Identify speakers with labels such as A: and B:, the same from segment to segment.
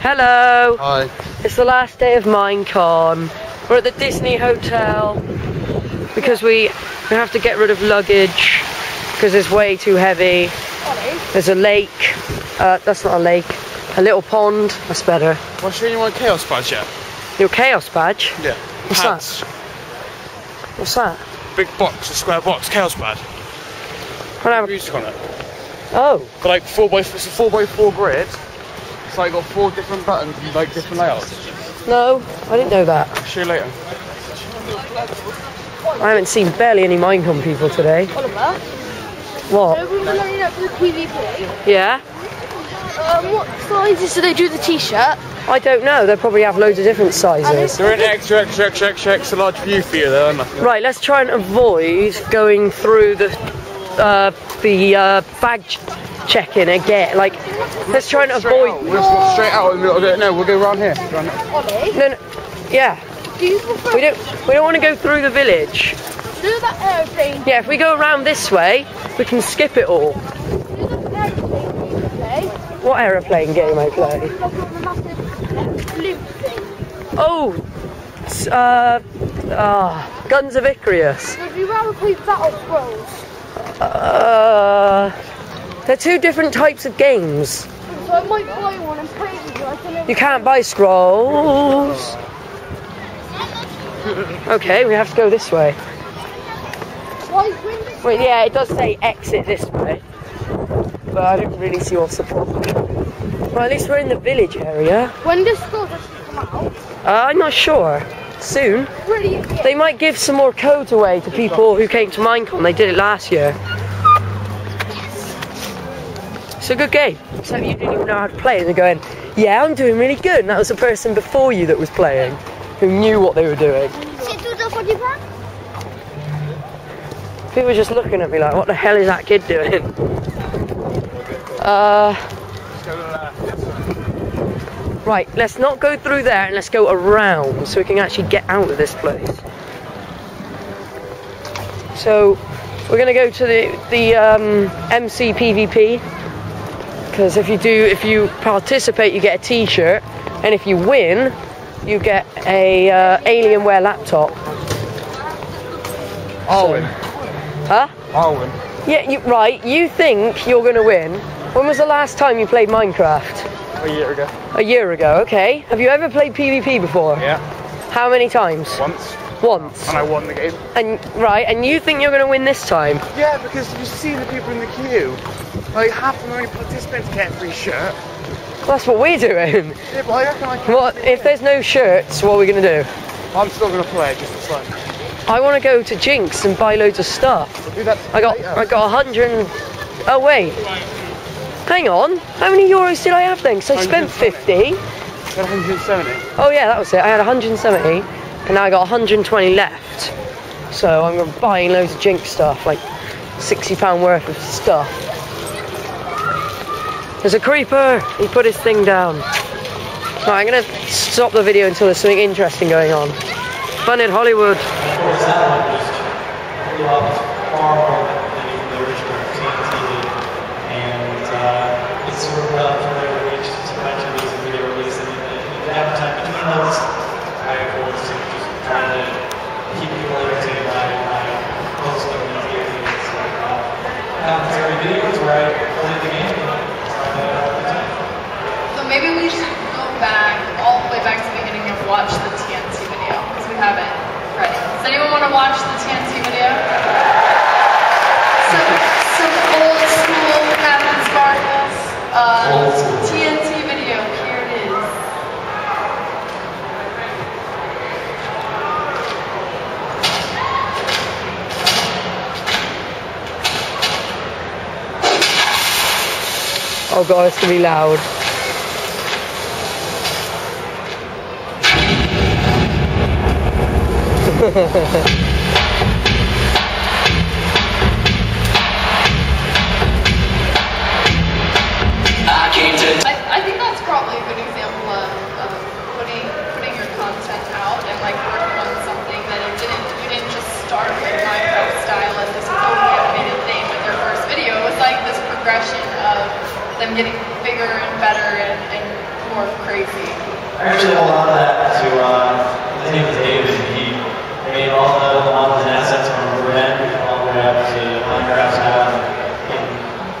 A: Hello.
B: Hi.
A: It's the last day of Minecon. We're at the Disney Hotel because we we have to get rid of luggage because it's way too heavy. There's a lake. Uh, that's not a lake. A little pond. That's better.
B: Well, show you my chaos badge yet?
A: Your chaos badge.
B: Yeah.
A: What's
B: Pants.
A: What's that?
B: Big box, a square box, chaos badge.
A: I have
B: Music on it.
A: Oh,
B: But like four by it's a four by four grid. So I got four different buttons and like different layouts.
A: no, I didn't know that.
B: I'll show you later.
A: I haven't seen barely any Minecon people today.
C: Oliver,
A: What?
C: so we're lining up for the PvP,
A: Yeah?
C: um, what sizes do they do the t-shirt?
A: I don't know. They probably have loads of different sizes.
B: They're an extra, extra, extra, extra, extra large view for you though, aren't they?
A: Right, let's try and avoid going through the uh, the uh, bag ch- checking again. Like, let's try and avoid.
B: We'll just walk straight out and we'll go, no, we'll go around here. Round here.
A: No, no, yeah,
C: do you prefer
A: we don't we don't want to go through the village.
C: do that aeroplane?
A: Yeah, if we go around this way, we can skip it all.
C: Do that aeroplane you play?
A: What aeroplane game I play?
C: Like on the massive loop thing.
A: Oh, uh, ah, Guns of Icarus.
C: Would you rather play Battle Scrolls?
A: Uh, they're two different types of games.
C: So I might buy one and play with you. I can
A: You can't buy scrolls. Okay, we have to go this way.
C: Why when this
A: Wait, yeah, it does say exit this way. But I don't really see what's the problem. Well, at least we're in the village area.
C: when does scrolls actually come out?
A: Uh, I'm not sure. Soon.
C: Really?
A: They might give some more codes away to people who came to Minecon. They did it last year. It's a good game. Except you didn't even know how to play. And they're going, yeah, I'm doing really good. And that was the person before you that was playing, who knew what they were doing. People just looking at me like, what the hell is that kid doing? Uh, right, let's not go through there and let's go around so we can actually get out of this place. So, we're gonna go to the the um, MC PvP because if you do, if you participate, you get a T-shirt, and if you win, you get a uh, Alienware laptop.
B: I'll win.
A: Huh?
B: I'll win.
A: Yeah, you, right. You think you're gonna win? When was the last time you played Minecraft?
B: A year ago.
A: A year ago. Okay. Have you ever played PvP before?
B: Yeah.
A: How many times?
B: Once.
A: Once.
B: And I won the game.
A: And right, and you think you're gonna win this time?
B: Yeah, because you see the people in the queue. Like half of the only participants get a free shirt.
A: That's what we're doing.
B: Yeah, but I reckon I.
A: What if there's no shirts? What are we gonna do?
B: I'm still gonna play just for fun.
A: I want to go to Jinx and buy loads of stuff.
B: We'll do that.
A: I got
B: later.
A: I got a hundred. and- Oh wait. Hang on. How many euros did I have then? Because I spent 50.
B: 170.
A: Oh yeah, that was it. I had 170, and now I got 120 left. So I'm buying loads of Jinx stuff, like 60 pound worth of stuff. There's a creeper. He put his thing down. Right, I'm gonna stop the video until there's something interesting going on. Fun in Hollywood.
D: far more than the original TNT did. And uh, it's sort of well from there to reach just a bunch of these video releases. And the downtime between those, I was just trying to keep people entertained by my post on these games. So, uh, I have very videos where I play the game and try to have a good time.
E: So maybe we should go back, all the way back to the beginning and watch the TNT video, because we haven't read it. Does anyone want to watch the TNT video? Some, some old school Captain Sparklez uh, TNT video, here it is.
A: Oh god, it's gonna be loud.
E: I, I think that's probably a good example of, of putting putting your content out and like working on something that it didn't you didn't just start with Minecraft style and this totally animated thing with their first video. It was like this progression of them getting bigger and better and, and more crazy?
D: I actually owe a lot of that to, uh, his name is David. He made all the models and assets from Red all the way up to Minecraft style. In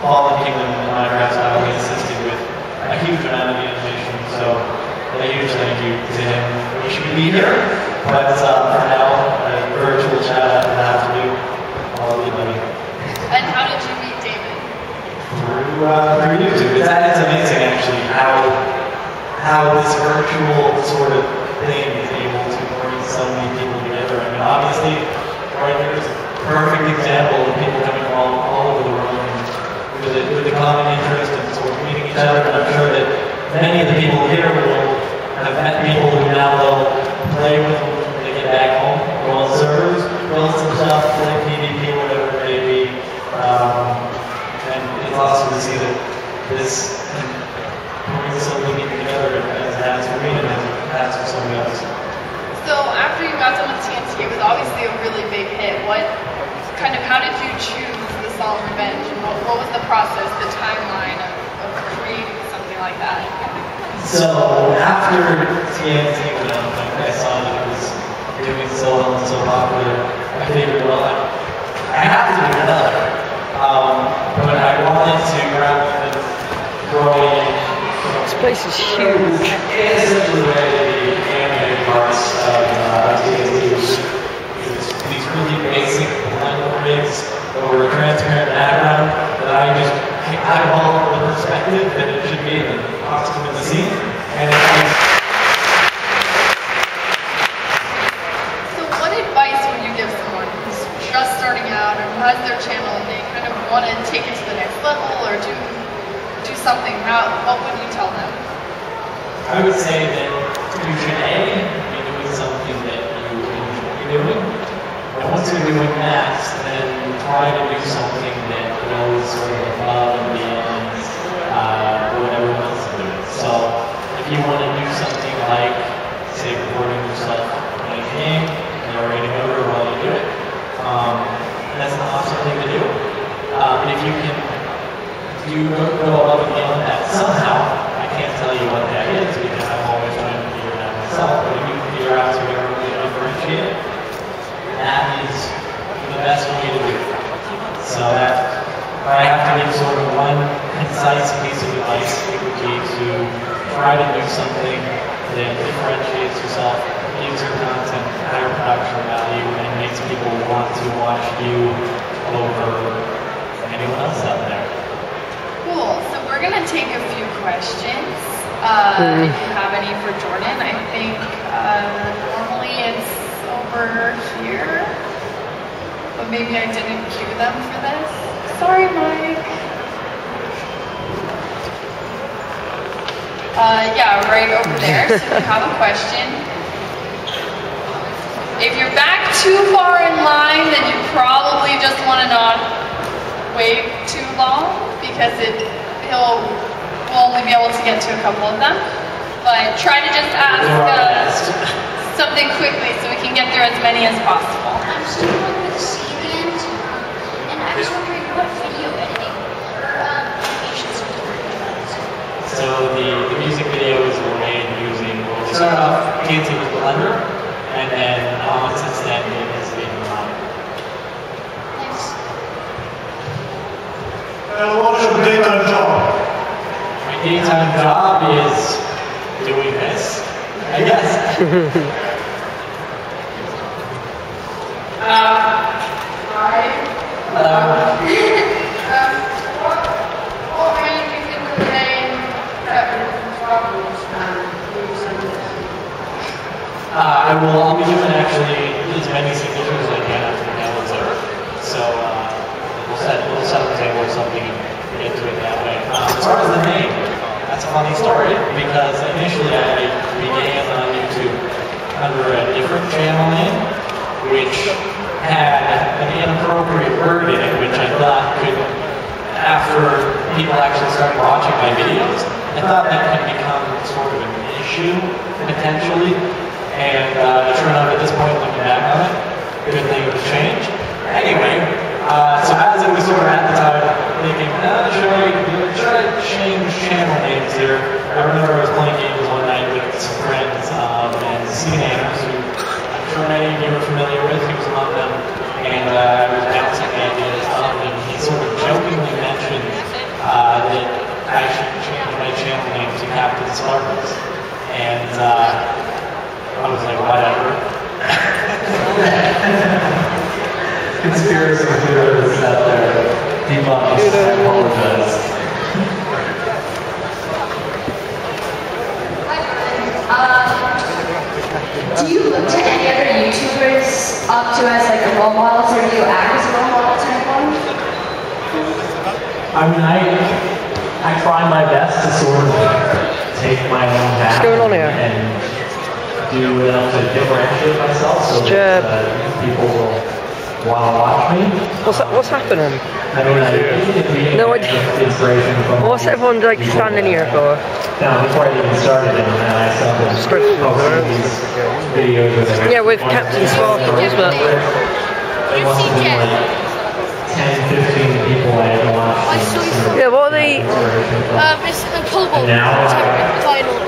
D: Fallen Kingdom and Minecraft style, he assisted with a huge amount of the animation. So, a huge thank you to him. He should be here, but uh, for now, a virtual chat I will have to do. I'll money.
E: And how did you meet David?
D: through, uh, through YouTube. It's, it's amazing actually how how this virtual sort of thing is able to bring so many people together. I mean, obviously, right here is a perfect example of people coming from all, all over the world with a, with common interest and sort of meeting each other. And I'm sure that many of the people here will have met people who now they'll play with when they get back home, on servers, build some stuff, play PvP, whatever it may be. Um, and it's awesome to see that this brings so many as it has for me and as it has for so many others.
E: So after you got done with TNT, it was obviously a really big hit. What kind of, how did you choose the song Revenge? And what, what was the process, the timeline of, of creating something like that?
D: So after TNT went like, I saw that it was doing so well and so popular, I figured, well, I, I have to do another. Um, but I wanted to, rather than growing
A: place is huge.
D: These really basic blend rigs over a transparent background that I just eyeball the perspective that it should be the costume in scene. And it was
E: So what advice would you give someone who's just starting out or who has their channel and they kind of want to take it to the next level or do do something? How, what would you tell them?
D: I would say that you should A, be doing something that you enjoy doing. And once you're doing that, then try to do something that goes sort of above and beyond uh, what everyone else is doing. So if you want to do something like, say, recording yourself playing a game, narrating over while you do it, um, that's an awesome thing to do. Uh, if you can go, go above and beyond that somehow. I can't tell you what that is because I'm always trying to figure it out myself. But if you can figure out to really differentiate, that is the best way to do it. So that if I have to give sort of one concise piece of advice, it would be to try to do something that differentiates yourself, gives your content higher production value, and makes people want to watch you over anyone else out there.
E: Cool. So we're gonna take a few questions. Uh, If you have any for Jordan, I think uh, normally it's over here, but maybe I didn't cue them for this. Sorry, Mike. Uh, yeah, right over there. So if you have a question, if you're back too far in line, then you probably just want to not wait too long because it he'll we'll only be able to get to a couple of them. But try to just ask uh, something quickly so we can get through as many as possible.
F: I'm still on with Savient, and I was wondering what video editing or um, animation software you.
D: So the, the music videos were made using, well, they started off TNT with Blender, and then on since then it has been Line.
F: Thanks.
G: Uh, what's your daytime job?
D: My daytime job is doing this, I guess. Um,
E: What made you think of the name
D: Uh, I will, I'll be doing actually as many signatures as I can after the gallows are. So, uh, we'll set, we'll set the table or something and get to it that way. As far as the name, that's a funny story because initially I began on YouTube under a different channel name, which had an inappropriate word in it, which I thought could, after people actually started watching my videos, I thought that could become sort of an issue potentially. And uh, sure enough, at this point, looking back on it, good thing it was changed. Anyway, uh, so as it was sort of at the time, thinking, uh, should, I, should I change channel names here? I remember I was playing games one night with some friends, um, and Stephen Adams, who I'm sure many of you are familiar with, he was among them, and uh, I was bouncing ideas up, and he sort of jokingly mentioned uh, that I should change my channel name to Captain Sparklez. And uh, I was like, whatever. Conspiracy theorists out there, debunked, uh, apologized.
F: Uh, do you look to any other YouTubers up to as like role models, or do you act as a role model to anyone?
D: I mean, I I try my best to sort of take my own path.
A: What's going on here?
D: And do enough to differentiate myself so
A: Jeb.
D: that uh, people will want to watch me.
A: What's that, what's happening?
D: I mean, I think it'd be
A: No idea.
D: inspiration from
A: What's everyone like standing here for?
D: Now, before I even started it, and I started posting these videos with
A: Yeah, with Captain Sparkle, but
D: It must have been like 10, 15 people I had watched.
C: I saw you from-
A: yeah, what are they?
C: Um, it's a cobalt.
D: And now, uh,
C: Final.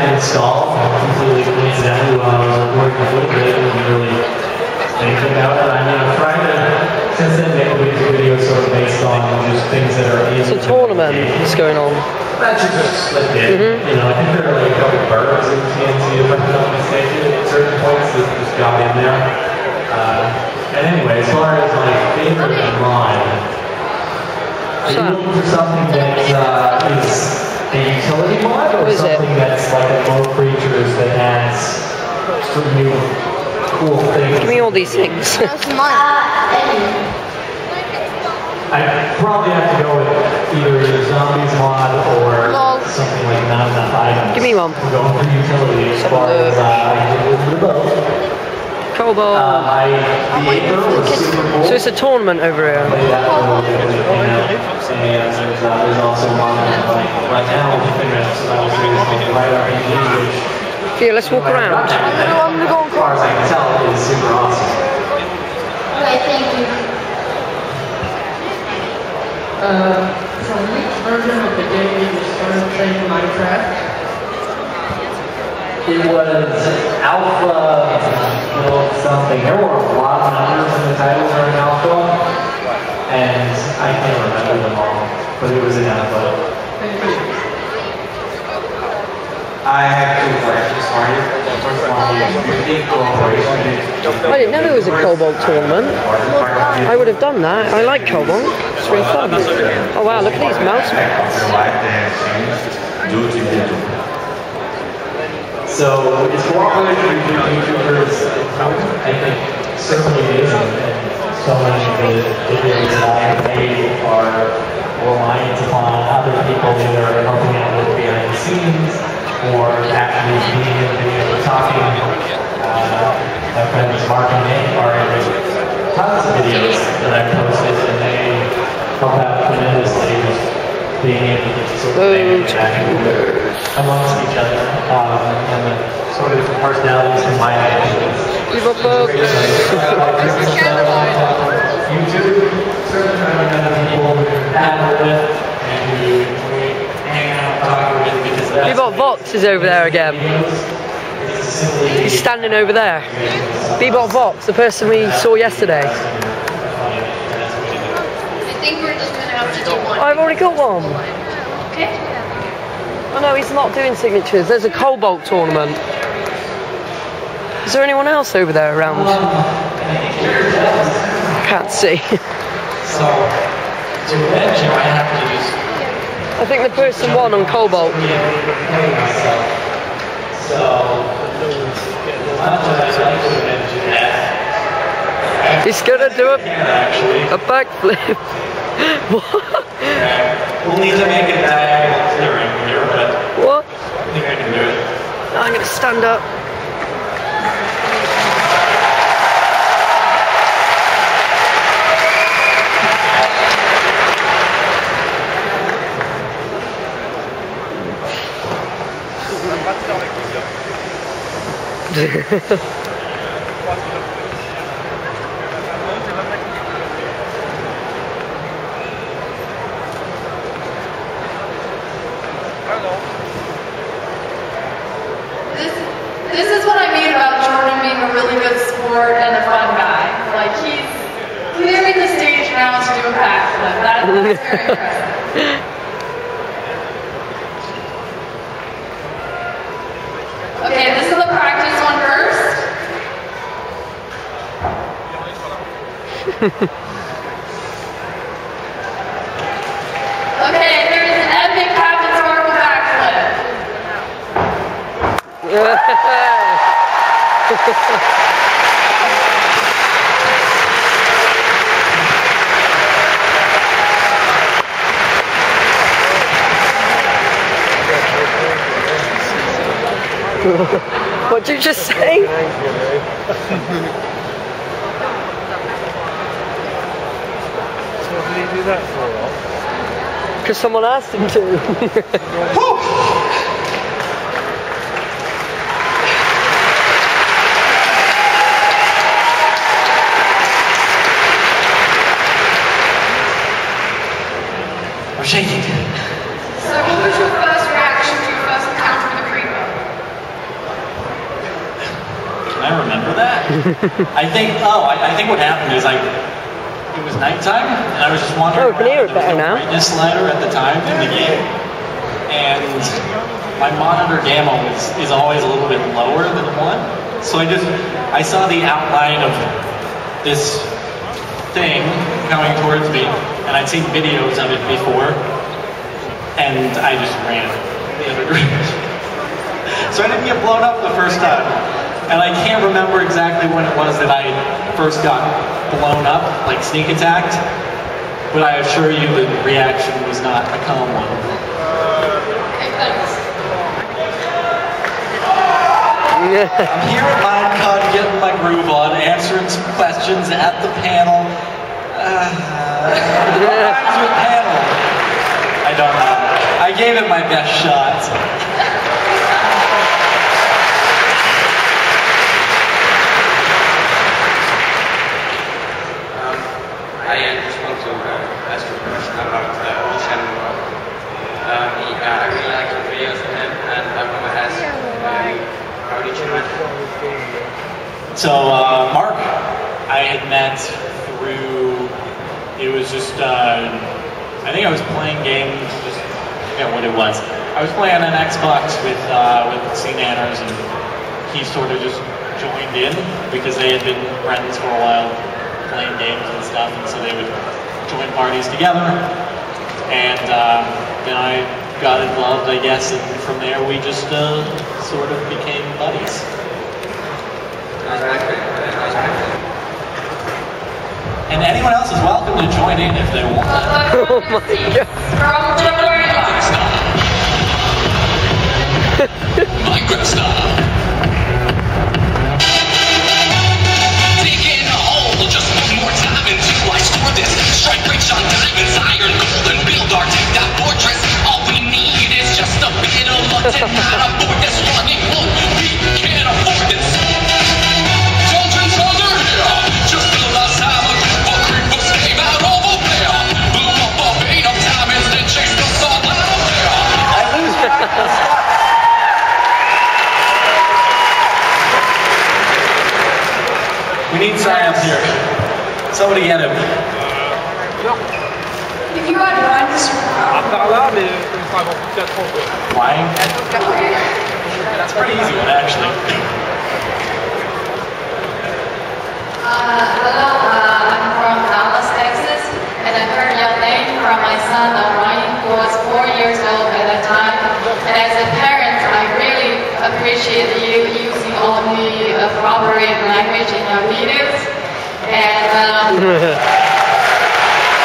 D: had installed completely coincidentally while I was recording the footage, I didn't really think about it. I mean, I'm trying to since then make music videos sort of based on just things that are in
A: It's a tournament that's going on.
D: That should just slip in. You know, I think there are like a couple birds in TNT, if I'm not mistaken, at certain points that just got in there. Uh, and anyway, as far as my favorite in line, I'm
A: So-
D: looking for something that uh, is a utility mod or
A: What is it?
D: something that's like a low creatures that has some new cool things.
A: Give me all these things.
C: That's mine.
F: Uh, any.
D: I probably have to go with either a zombies mod or
C: Lol.
D: something like not enough items.
A: Give me one.
D: I'm going for utility as far as uh, I did with the boat. Uh, I, the Acre was super cool.
A: So it's a tournament over here.
D: Played that for a little bit when it came out. And there's, uh, there's also one like right now we're thinking of survival series called Light RPG, which
A: Here, let's walk around.
C: I'm gonna go
D: as far as I can tell is super awesome.
F: Okay, thank you.
H: Uh, so which version of the game did you start playing Minecraft?
D: It was alpha build something. There were a lot of numbers in the title during alpha, and I can't remember them all, but it was in alpha.
I: I have two questions for you. The first one is, do you think cooperation
A: I didn't know there was a Cobalt tournament. I would have done that. I like Cobalt. It's really fun. Oh wow, look at these mouse.
I: your life that has changed due to YouTube?
D: So is cooperation between YouTubers? I think certainly is, so many of the videos that I have made are reliant upon other people that are helping out with behind the scenes or actually being in the video and talking. Uh, my friends Mark and Nick are in tons of videos that I've posted, and they help out tremendously just being able to sort of amongst each other um, and the sort of different personalities from my actions.
A: People folks.
D: YouTube, certainly trying to know people who have with and who we hang out, talk with because that's
A: Bebop Vox is over there again. He's standing over there. Bebop Vox, the person we saw yesterday.
E: I think we're just gonna have to do one.
A: I've already got one. Oh no, he's not doing signatures. There's a Cobalt tournament. Is there anyone else over there around? Can't see.
D: So, to I have to
A: I think the person won on Cobalt.
D: So,
A: He's gonna do a, a backflip. what?
I: To make diagonal clearing
A: I'm going to stand up.
E: Yeah. Okay, here is an epic Captain Sparkle backflip.
A: What'd you just say?
B: So what did he do that for? a while?
A: Because someone asked him to.
D: I'm shaking.
E: So what was your first reaction to your first encounter with a creeper?
D: Can I remember that? I think, oh, I, I think what happened is I, it was nighttime, and I was just wondering.
A: Oh, can hear it better now.
D: no brightness slider at the time in the game. And my monitor gamma was, is always a little bit lower than one. So I just, I saw the outline of this thing coming towards me, and I'd seen videos of it before, and I just ran the other direction. So I didn't get blown up the first time. And I can't remember exactly when it was that I first got blown up, like sneak attacked. But I assure you the reaction was not a calm one. I'm here at Minecon getting my groove on, answering some questions at the panel. Uh, with panel? I don't know. I gave it my best shot.
I: Um, I uh, just want to uh, ask you a question about uh, Ocean World. Um, he, uh, I really like your videos of him, and I want to ask, um, how did you met him?
D: So, uh, Mark, I had met through, it was just, uh, I think I was playing games, just, I forget what it was. I was playing on an Xbox with, uh, with C Nanners, and he sort of just joined in because they had been friends for a while, playing games and stuff, and so they would join parties together. And uh, then I got involved, I guess, and from there we just uh, sort of became buddies.
I: Nice background, nice background.
D: And anyone else is welcome to join in if they want.
A: Oh my god.
E: From January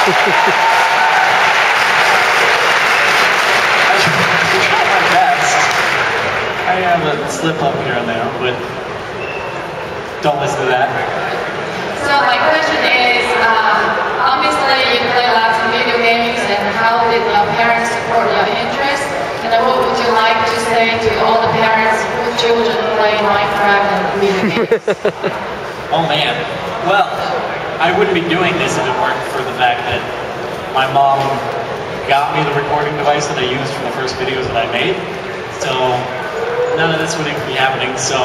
D: try my best. I have a slip up here and there, but don't listen to that.
J: so my question is, um, obviously you play lots of video games, and how did your parents support your interest? And then what would you like to say to all the parents whose children play Minecraft and video games?
D: Oh man. Well, I wouldn't be doing this if it weren't for the fact that my mom got me the recording device that I used for the first videos that I made. So none of this would even be happening. So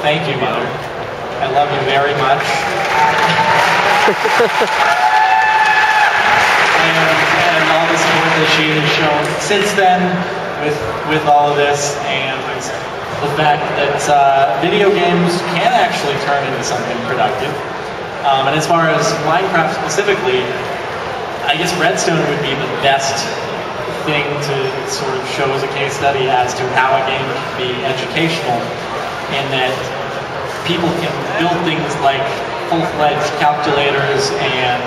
D: thank you, mother. I love you very much. and, and all the support that she has shown since then with with all of this and the fact that uh, video games can actually turn into something productive. Um, and as far as Minecraft specifically, I guess Redstone would be the best thing to sort of show as a case study as to how a game can be educational in that people can build things like full-fledged calculators and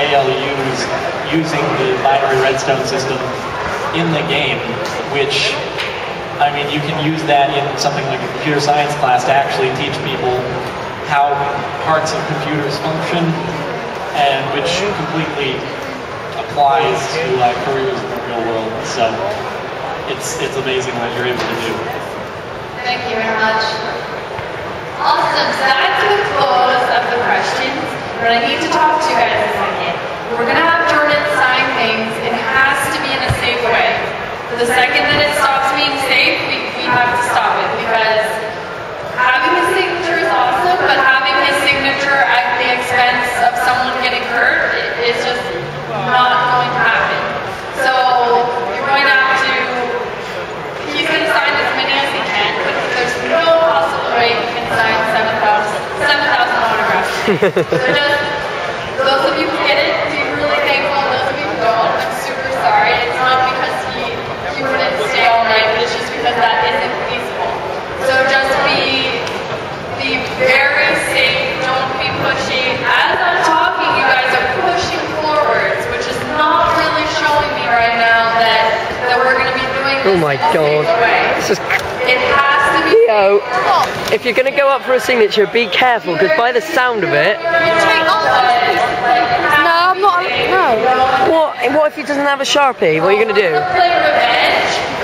D: ALUs using the binary redstone system in the game, which I mean, you can use that in something like a computer science class to actually teach people how parts of computers function, and which completely applies to like careers in the real world. So it's it's amazing what you're able to do.
E: Thank you very much. Awesome. So that's the close of the questions. But I need to talk to you guys a second. We're gonna have Jordan sign things. It has to be in a safe way. The second that it stops being safe, we, we have to stop it because having is awesome, but having his signature at the expense of someone getting hurt is just not going to happen. So you're going to have to He's going to sign as many as he can, but there's no possible way he can sign 7,000 7,000 autographs just, those of you who get it, be really thankful. Those of you who don't, I'm super sorry. It's not because he, he wouldn't stay all night, but it's just because that isn't feasible. So just be, be very safe. Don't be pushy. As I'm talking, you guys are pushing forwards, which is not really showing me right now that, that we're going to be doing
A: Oh my god. This is
E: it has to be.
A: Leo, if you're going to go up for a signature, be careful because by the sound of it,
C: No, I'm not. No.
A: what what if he doesn't have a sharpie? What are you going to do?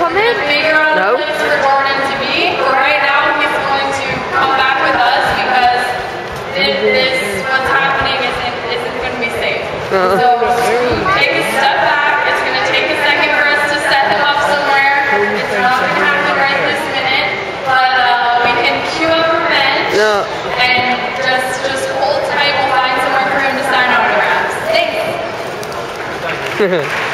C: Come in.
A: No.
E: a place for Jordan to be. But right now, he's going to come back with us because this, this what's happening isn't isn't going to be safe.
A: Uh.
E: So take a step back. It's going to take a second for us to set him up somewhere. It's not going to happen right this minute, but uh, we can queue up revenge.
A: No.
E: And just just hold tight. We'll find somewhere for him to sign autographs. Thanks.
K: Creeper.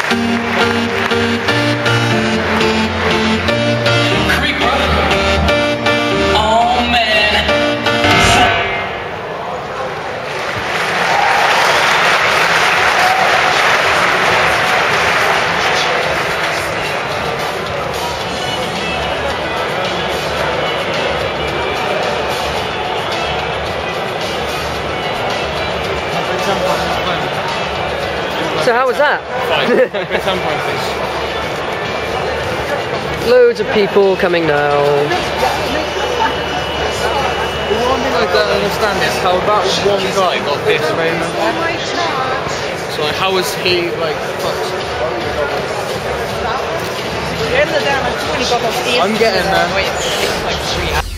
A: So how was that? Loads of people coming now.
B: The one thing I don't understand is how that one guy got this moment. So like, how was he like fucked? I'm getting there.